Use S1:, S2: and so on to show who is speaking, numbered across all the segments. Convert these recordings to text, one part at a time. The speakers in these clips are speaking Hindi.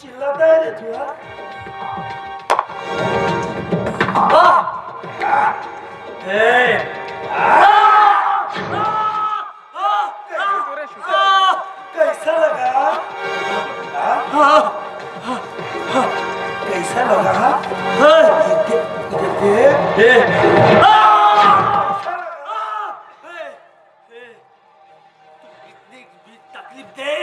S1: चिल्लाता है तू तकलीफ़ दे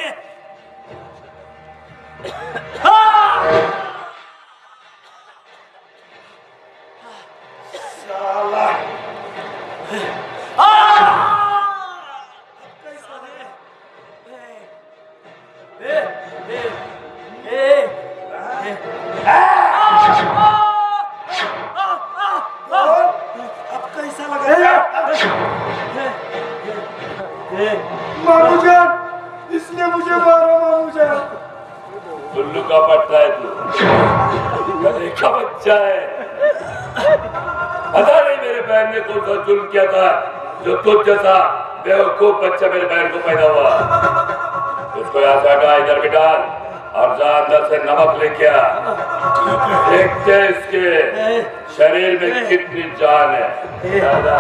S1: मामू जान इसने मुझे मारा मामू जान
S2: उल्लू का पट्टा है तू। गधे का बच्चा है। पता नहीं मेरे बहन ने कौन सा जुल्म किया था जो तुझ जैसा बेवकूफ़ बच्चा मेरे बहन को पैदा हुआ। उसको यहाँ से हटा इधर बिठाल और जा अंदर से नमक लेके आ। देखते इसके शरीर में कितनी जान है। जा,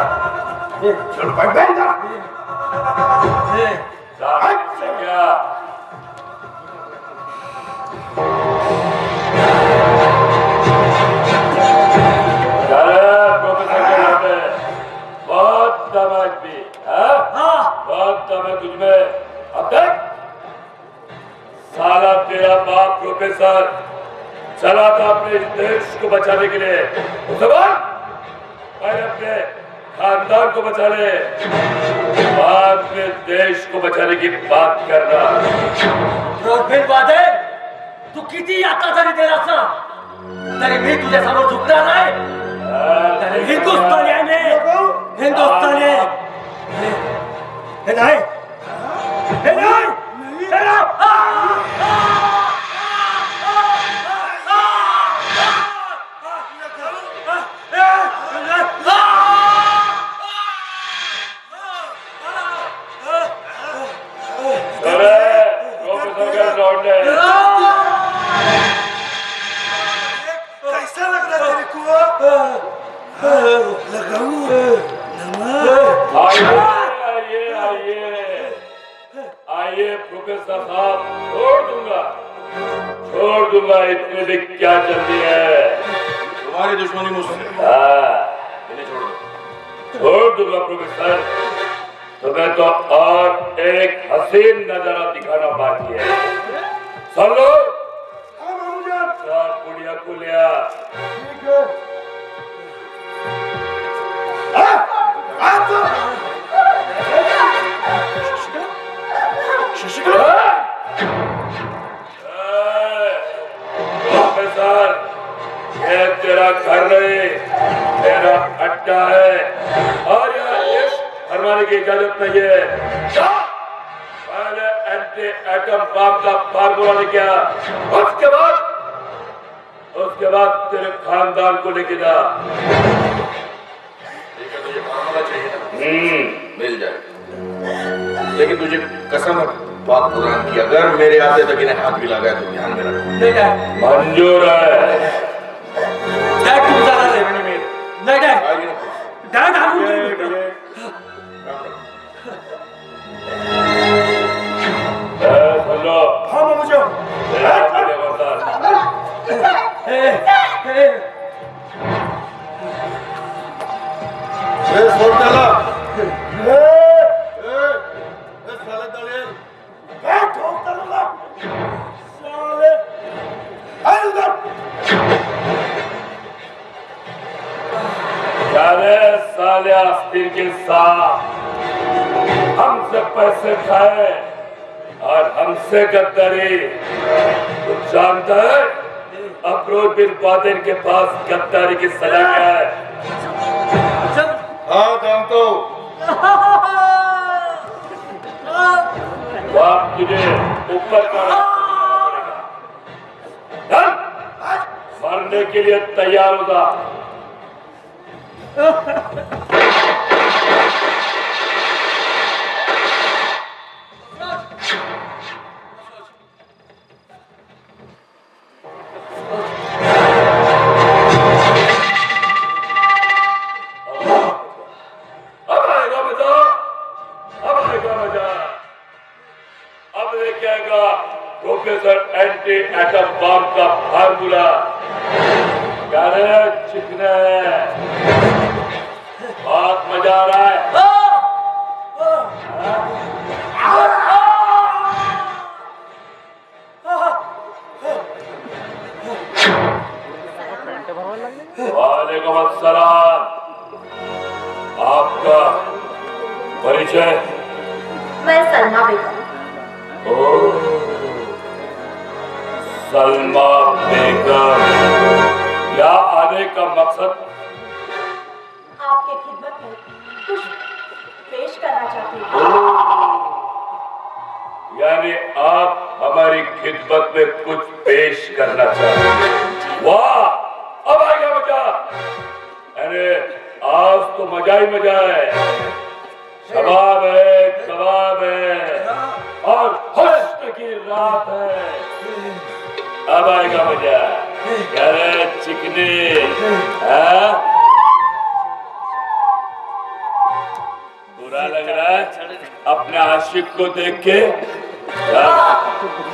S2: बाप प्रोफेसर चला था अपने देश को बचाने के लिए। पहले अपने खानदान को बचा ले बाद में देश को बचाने की बात करना।
S3: रोजबेल वादे तू किती आता तरी तेरा सा तरी मी तुझ्या समोर झुकणार नाही तरी हिंदुस्थानी आहे मी हिंदुस्थानी आहे. हे। नाही हे नाही। हे नाही
S2: छोड़ दूँगा प्रोफेसर तुम्हें तो और एक हसीन नज़ारा दिखाना बाकी है। सुन लो
S1: सर कुड़िया कुलिया
S2: सब बुढ़िया को लिया अड्डा है। और यहाँ फरमाने की इजाज़त नहीं है। पहले एंटी एटम बम का फार्मूला लेके आ उसके बाद उसके बाद तेरे खानदान को लेके जा। हम्म
S4: मिल जाएगा लेकिन तुझे कसम है पाक कुरान की अगर मेरे आते तक इन्हें हाथ भी लगाया तो ध्यान में रख।
S3: नाही नाही
S2: मंजूर है
S4: ना
S3: काय घालून ठेवली?
S2: ए,
S1: जाने
S4: साले
S2: आस्तीन के साथ हमसे पैसे खाए और हमसे गद्दारी तू जानता है अफरोज बिन बादिन के पास गद्दारी की सलाह क्या है?
S4: हाँ जानता हूँ।
S2: बाप तुझे ऊपर का मरने के लिए तैयार होगा एटम बम का फार्मूला चिकना है अस्सलाम आपका परिचय?
S5: मैं सलमा बेगम।
S2: ओ सलमा बेगम। या आने का मकसद?
S5: आपके खिदमत में कुछ पेश करना चाहती हूँ।
S2: यानी आप हमारी खिदमत में कुछ पेश करना चाहते हैं। वाह अब आ गया मज़ा अरे आज तो मज़ा ही मज़ा है। शबाब है, कबाब है, और हुस्न की रात है। अब आएगा मज़ा। अरे चिकने। हाँ? बुरा लग रहा है, अपने आशिक को देख के।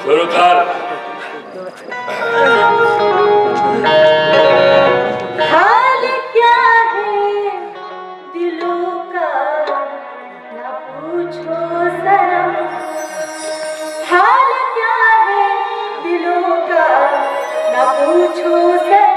S2: शुरू कर।
S5: न पूछो जरा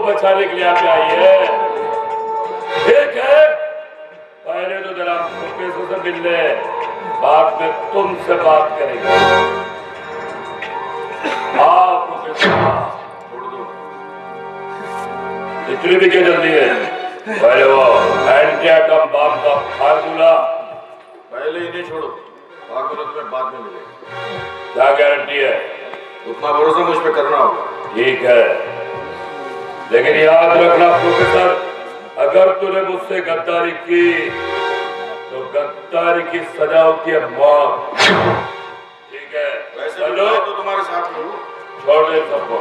S5: को
S2: बचाने के लिए आप आई है ठीक है? पहले तो जरा प्रोफेसर से मिल ले बाद में तुमसे बात करेंगे। आओ प्रोफेसर छोड़ दो। इतनी भी क्या जल्दी है? पहले वो एंटी एटम बम का फार्मूला
S4: पहले इन्हें छोड़ो। फार्मूला तुम्हें बाद में मिलेगा।
S2: क्या गारंटी है?
S4: उतना भरोसा मुझ पे करना होगा।
S2: ठीक है। लेकिन याद रखना प्रोफेसर अगर तूने मुझसे गद्दारी की तो गद्दारी की सजा होती है मौत ठीक है?
S4: वैसे तो तुम्हारे साथ
S2: छोड़ दे सबको।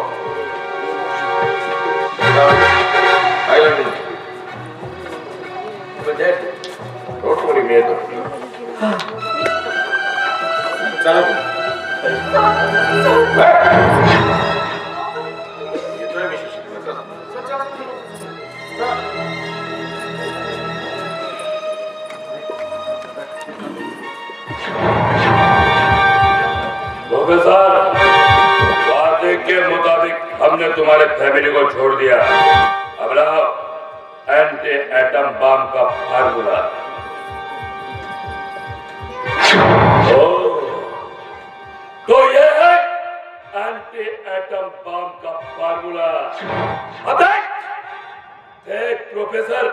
S2: के मुताबिक हमने तुम्हारे फैमिली को छोड़ दिया। अब लाओ एंटी एटम बम का फार्मूला। तो ये है एंटी एटम बम का फार्मूला। देख प्रोफेसर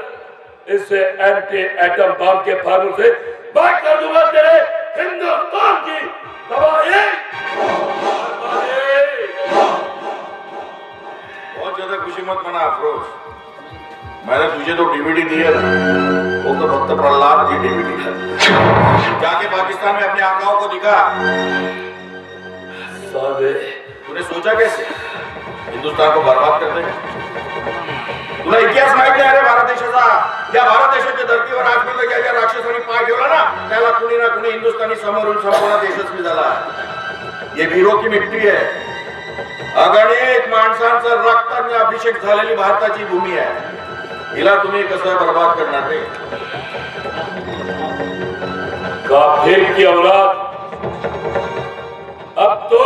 S2: इससे एंटी एटम बम के फार्मूले से बात कर दूँगा तेरे हिंदुस्तान की तबाही।
S4: मत मना अफरोज। मैंने तुझे तो डीवीडी दी है ना। वो तो भक्त प्रहलाद की डीवीडी है। जाके पाकिस्तान में अपने आकाओं को दिखा। तूने सोचा कैसे? हिंदुस्तान को बर्बाद कर देगा तुला इतिहास माहित रे भारत देशाचा या भारत देशाच्या धर्तीवर आजपर्यंत ज्या ज्या राक्षसांनी पाय ठेवला ना त्याला कुणी ना कुणी हिंदुस्थानी समोरून संपूर्ण देश यशस्वी झाला ये वीरों की मिट्टी है अगणित माणसांचं रक्ताने अभिषेक झालेली भारताची भूमी आहे. हिला तुम्ही कसं बर्बाद करणार रे?
S2: काफिर की औलाद. अब तो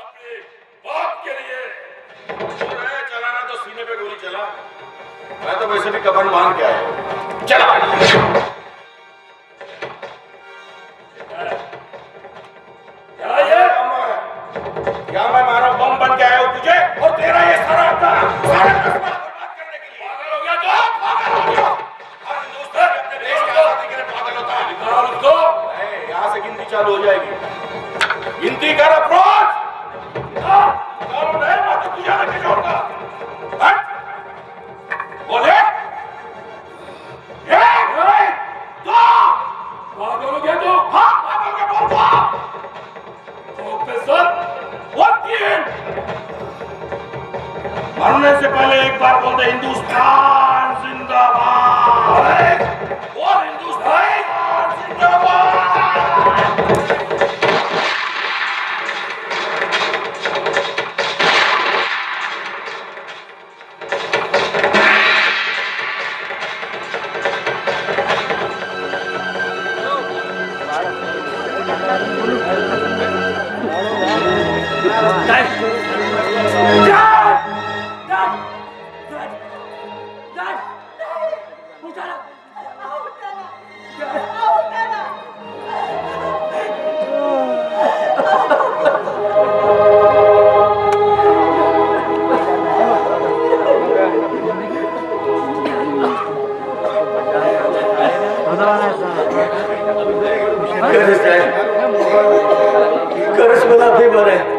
S2: अपने बाप के लिए।
S4: चलाना तो सीने पे गोली चला। मैं तो वैसे भी कफन बाँध के आया चला। मरने से पहले एक बार बोल दे हिंदुस्तान जिंदाबाद वो हिंदुस्तान जिंदाबाद
S3: खरंच खरंच मला अभिमान आहे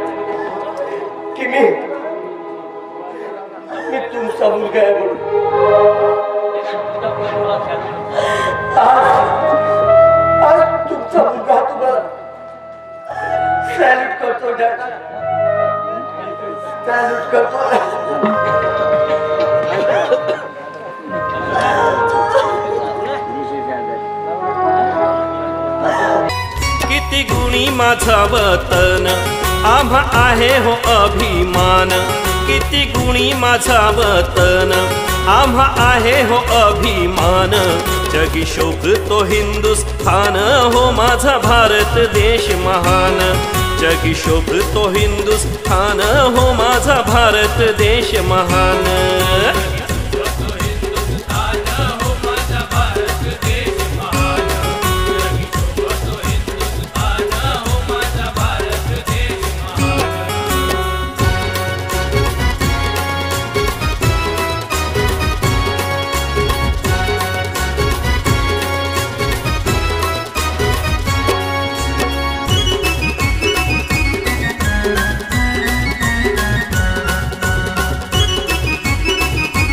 S6: वतन आम्हा आहे हो अभिमान, किती गुणी माझा वतन आम्हा आहे हो अभिमान, जगी शोभतो हिंदुस्थान, हो माझा भारत देश महान। जगी शोभतो हिंदुस्थान, हो माझा भारत देश महान।